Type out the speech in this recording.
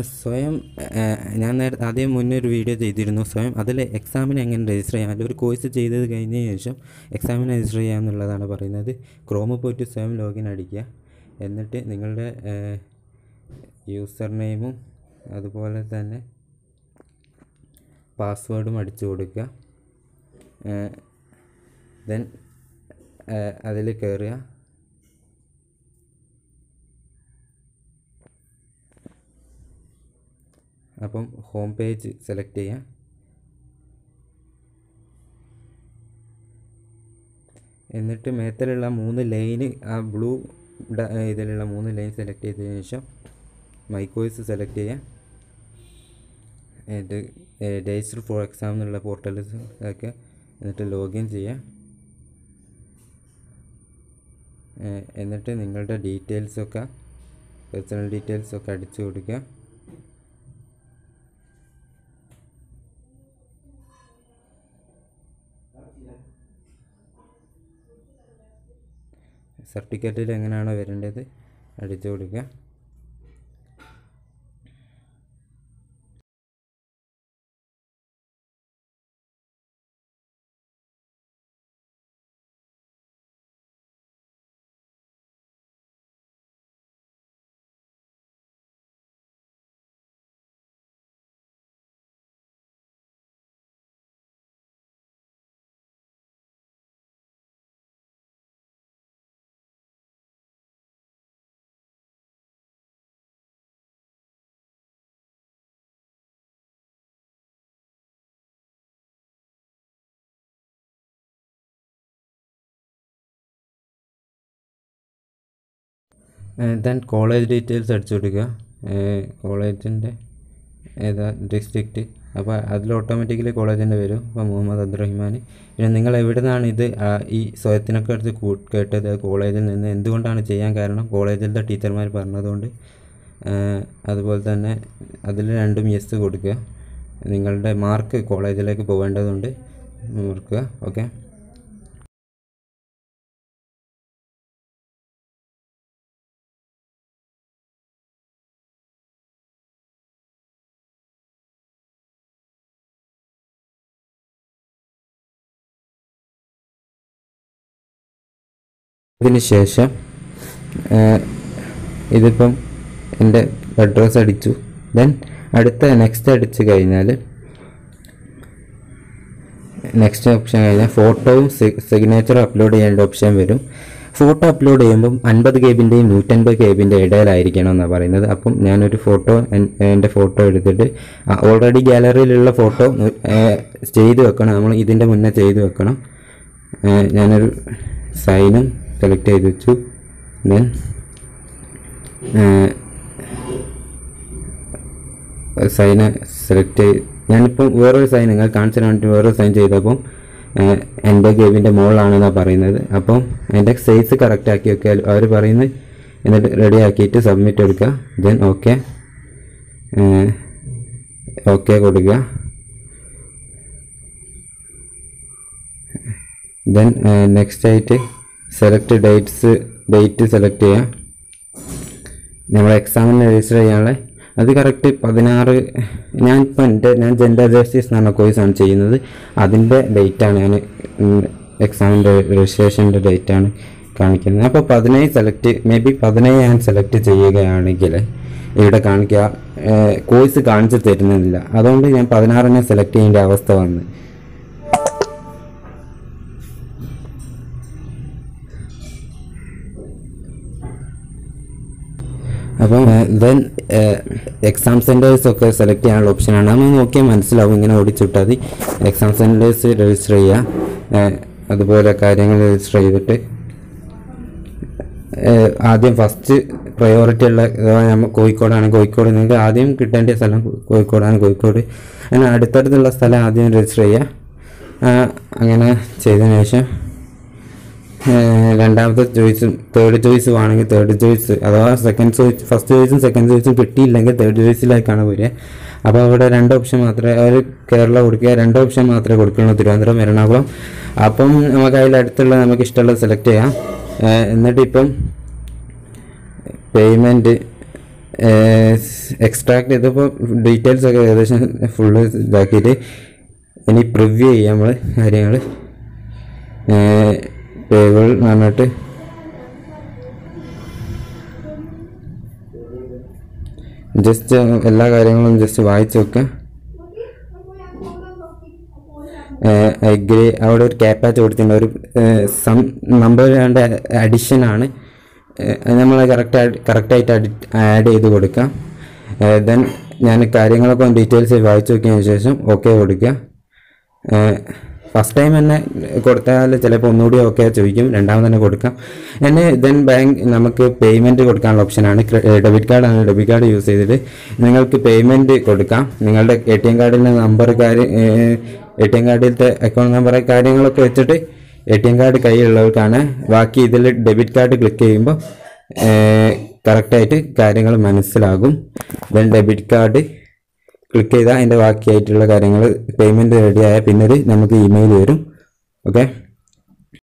സ്വയം ഞാൻ നേരത്തെ ആദ്യം മുന്നേ ഒരു വീഡിയോ ചെയ്തിരുന്നു. സ്വയം അതിൽ എക്സാമിന് എങ്ങനെ രജിസ്റ്റർ ചെയ്യാം? അല്ലെങ്കിൽ ഒരു കോഴ്സ് ചെയ്തത് കഴിഞ്ഞ ശേഷം എക്സാമിന് രജിസ്റ്റർ ചെയ്യുക എന്നുള്ളതാണ് പറയുന്നത്. ക്രോമ് പോയിട്ട് സ്വയം ലോഗിൻ അടിക്കുക. എന്നിട്ട് നിങ്ങളുടെ യൂസർ നെയിമും അതുപോലെ തന്നെ പാസ്വേഡും അടിച്ചു കൊടുക്കുക. ദെൻ അതിൽ കയറുക അപ്പം ഹോം പേജ് സെലക്ട് ചെയ്യുക എന്നിട്ട് മേത്തലുള്ള മൂന്ന് ലൈന് ആ ബ്ലൂ ഇതിലുള്ള മൂന്ന് ലൈൻ സെലക്ട് ചെയ്തതിന് ശേഷം മൈക്കോയ്സ് സെലക്ട് ചെയ്യുക എന്നിട്ട് രജിസ്റ്റർ ഫോർ എക്സാം എന്നുള്ള പോർട്ടലിൽ ഒക്കെ എന്നിട്ട് ലോഗിൻ ചെയ്യുക ഏഹ് എന്നിട്ട് നിങ്ങളുടെ ഡീറ്റെയിൽസൊക്കെ പേഴ്സണൽ ഡീറ്റെയിൽസൊക്കെ അടിച്ചു കൊടുക്കുക. സർട്ടിഫിക്കറ്റിൽ എങ്ങനെയാണോ വരേണ്ടത് അടിച്ചു കൊടുക്കുക. ദെൻ കോളേജ് ഡീറ്റെയിൽസ് അടിച്ചു കൊടുക്കുക. കോളേജിന്റെ ഏതാ? ഡിസ്ട്രിക്റ്റ് അപ്പോൾ അതിൽ ഓട്ടോമാറ്റിക്കലി കോളേജിന്റെ വരും. അപ്പോൾ മുഹമ്മദ് അബ്ദുറഹിമാൻ പിന്നെ നിങ്ങൾ എവിടെ നിന്നാണ് ഇത് ഈ സ്വയത്തിനൊക്കെ അടുത്ത് കേട്ടത്? കോളേജിൽ നിന്ന് എന്തുകൊണ്ടാണ് ചെയ്യാൻ കാരണം? കോളേജിലത്തെ ടീച്ചർമാർ പറഞ്ഞതുകൊണ്ട് അതുപോലെ തന്നെ അതിൽ രണ്ടും യെസ് കൊടുക്കുക. നിങ്ങളുടെ മാർക്ക് കോളേജിലേക്ക് പോകേണ്ടതുണ്ട്. ഓർക്കുക. ഓക്കെ ഇതിന് ശേഷം ഏഹ്, ഇതിപ്പം എന്റെ അഡ്രസ്സ് അടിച്ചു. ദെൻ അടുത്ത നെക്സ്റ്റ് അടിച്ച് കഴിഞ്ഞാൽ നെക്സ്റ്റ് ഓപ്ഷൻ കഴിഞ്ഞാൽ ഫോട്ടോയും സിഗ്നേച്ചറും അപ്ലോഡ് ചെയ്യേണ്ട ഓപ്ഷൻ വരും. ഫോട്ടോ അപ്ലോഡ് ചെയ്യുമ്പം അൻപത് കെ ബിന്റെയും നൂറ്റൻപത് കെ ബിന്റെ ഇടയിലായിരിക്കണം എന്നാണ് പറയുന്നത്. അപ്പം ഞാനൊരു ഫോട്ടോ എന്റെ ഫോട്ടോ എടുത്തിട്ട് ഓൾറെഡി ഗാലറിയിലുള്ള ഫോട്ടോ ചെയ്ത് വെക്കണം. നമ്മൾ ഇതിന്റെ മുന്നേ ചെയ്ത് വെക്കണം. ഞാനൊരു സൈനും സെലക്ട് ചെയ്ത് വെച്ചു. ദെൻ സൈന് സെലക്ട് ചെയ്ത് ഞാനിപ്പം വേറൊരു സൈൻ നിങ്ങൾ കാണിച്ചു വേണ്ടി വേറൊരു സൈൻ ചെയ്തപ്പം എന്റെ ഗെയിമിന്റെ മുകളിലാണെന്നാണ് പറയുന്നത്. അപ്പം എന്റെ സൈസ് കറക്റ്റ് ആക്കി വെക്കുക അവർ പറയുന്നത് എന്നിട്ട് റെഡി ആക്കിയിട്ട് സബ്മിറ്റ് കൊടുക്കുക ദെൻ ഓക്കെ ഓക്കെ കൊടുക്കുക. ദെൻ നെക്സ്റ്റ് ആയിട്ട് സെലക്ട് ഡേറ്റ്സ് ഡേറ്റ് സെലക്ട് ചെയ്യുക നമ്മൾ എക്സാമിന് രജിസ്റ്റർ ചെയ്യാനുള്ള അത് കറക്റ്റ് പതിനാറ് ഞാൻ ഇപ്പം എന്റെ ഞാൻ ജെൻഡർ ജസ്റ്റിസ് എന്ന് പറഞ്ഞ കോഴ്സാണ് ചെയ്യുന്നത്. അതിന്റെ ഡേറ്റാണ് ഞാൻ എക്സാമിന്റെ രജിസ്ട്രേഷന്റെ ഡേറ്റാണ് കാണിക്കുന്നത്. അപ്പോൾ പതിനേഴ് സെലക്ട് മേ ബി പതിനേഴ് ഞാൻ സെലക്ട് ചെയ്യുകയാണെങ്കിൽ ഇവിടെ കാണിക്കുക. കോഴ്സ് കാണിച്ചു തരുന്നില്ല. അതുകൊണ്ട് ഞാൻ പതിനാറിനെ സെലക്ട് ചെയ്യേണ്ട അവസ്ഥ വന്ന്. അപ്പം ദെൻ എക്സാം സെന്റേഴ്സ് ഒക്കെ സെലക്ട് ചെയ്യാനുള്ള ഓപ്ഷനാണ് നമ്മൾ നോക്കിയാൽ മനസ്സിലാവും. ഇങ്ങനെ ഓടിച്ചിട്ടാൽ മതി. എക്സാം സെന്റേഴ്സ് രജിസ്റ്റർ ചെയ്യുക അതുപോലെ കാര്യങ്ങൾ രജിസ്റ്റർ ചെയ്തിട്ട്. ആദ്യം ഫസ്റ്റ് പ്രയോറിറ്റി ഉള്ള നമ്മൾ കോഴിക്കോടാണ് കോഴിക്കോട് നിങ്ങൾക്ക് ആദ്യം കിട്ടേണ്ട സ്ഥലം കോഴിക്കോടാണ് കോഴിക്കോട്. അങ്ങനെ അടുത്തടുത്തുള്ള സ്ഥലം ആദ്യം രജിസ്റ്റർ ചെയ്യുക അങ്ങനെ ചെയ്തതിന് ശേഷം രണ്ടാമത്തെ ചോയ്സും തേർഡ് ചോയ്സും ആണെങ്കിൽ തേർഡ് ചോയ്സ് അഥവാ സെക്കൻഡ് ചോയ്സ് ഫസ്റ്റ് ചോയ്സും സെക്കൻഡ് ചോയ്സും കിട്ടിയില്ലെങ്കിൽ തേർഡ് ചോയ്സിലേക്കാണ് വരിക. അപ്പോൾ അവിടെ രണ്ട് ഓപ്ഷൻ മാത്രമേ അവർ കേരള കൊടുക്കുക രണ്ട് ഓപ്ഷൻ മാത്രമേ കൊടുക്കുള്ളൂ. തിരുവനന്തപുരം എറണാകുളം. അപ്പം നമുക്ക് അതിൽ അടുത്തുള്ള നമുക്ക് ഇഷ്ടമുള്ളത് സെലക്ട് ചെയ്യാം. എന്നിട്ട് ഇപ്പം പേയ്മെന്റ് എക്സ്ട്രാക്ട് ചെയ്തപ്പോൾ ഡീറ്റെയിൽസ് ഒക്കെ ഏകദേശം ഫുള്ള് ഇതാക്കിയിട്ട് ഇനി പ്രിവ്യൂ ചെയ്യാം നമ്മൾ കാര്യങ്ങൾ ടേബിൾ എന്ന് പറഞ്ഞിട്ട്? ജസ്റ്റ് എല്ലാ കാര്യങ്ങളും ജസ്റ്റ് വായിച്ചു എഗ്രി അവിടെ ഒരു ക്യാപ്പാച്ച് കൊടുത്തിട്ടുണ്ട്. ഒരു സം നമ്പർ രണ്ട് അഡിഷൻ ആണ്. നമ്മൾ കറക്റ്റ് കറക്റ്റായിട്ട് ആഡ് ചെയ്ത് കൊടുക്കാം. ദെൻ ഞാൻ കാര്യങ്ങളൊക്കെ ഡീറ്റെയിൽസ് വായിച്ചു നോക്കിയതിന് ശേഷം ഓക്കെ കൊടുക്കുക. ഫസ്റ്റ് ടൈം തന്നെ കൊടുത്താൽ ചിലപ്പോൾ ഒന്നുകൂടി ഓക്കെ ചോദിക്കും. രണ്ടാമത് തന്നെ കൊടുക്കാം. എന്നെ ദെൻ ബാങ്ക് നമുക്ക് പേയ്മെന്റ് കൊടുക്കാനുള്ള ഓപ്ഷനാണ് ഡെബിറ്റ് കാർഡ് ആണ് ഡെബിറ്റ് കാർഡ് യൂസ് ചെയ്തിട്ട് നിങ്ങൾക്ക് പേയ്മെന്റ് കൊടുക്കാം. നിങ്ങളുടെ എ ടി എം കാർഡിന്റെ നമ്പർ കാര്യം എ ടി എം കാർഡിലത്തെ അക്കൗണ്ട് നമ്പർ കാര്യങ്ങളൊക്കെ വെച്ചിട്ട് എ ടി എം കാർഡ് കയ്യിലുള്ളവർക്കാണ്. ബാക്കി ഇതിൽ ഡെബിറ്റ് കാർഡ് ക്ലിക്ക് ചെയ്യുമ്പോൾ കറക്റ്റായിട്ട് കാര്യങ്ങൾ മനസ്സിലാകും. ദെൻ ഡെബിറ്റ് കാർഡ് ക്ലിക്ക് ചെയ്താൽ അതിന്റെ ബാക്കിയായിട്ടുള്ള കാര്യങ്ങൾ പേയ്മെന്റ് റെഡിയായ പിന്നൊരു നമുക്ക് ഇമെയിൽ വരും. ഓക്കെ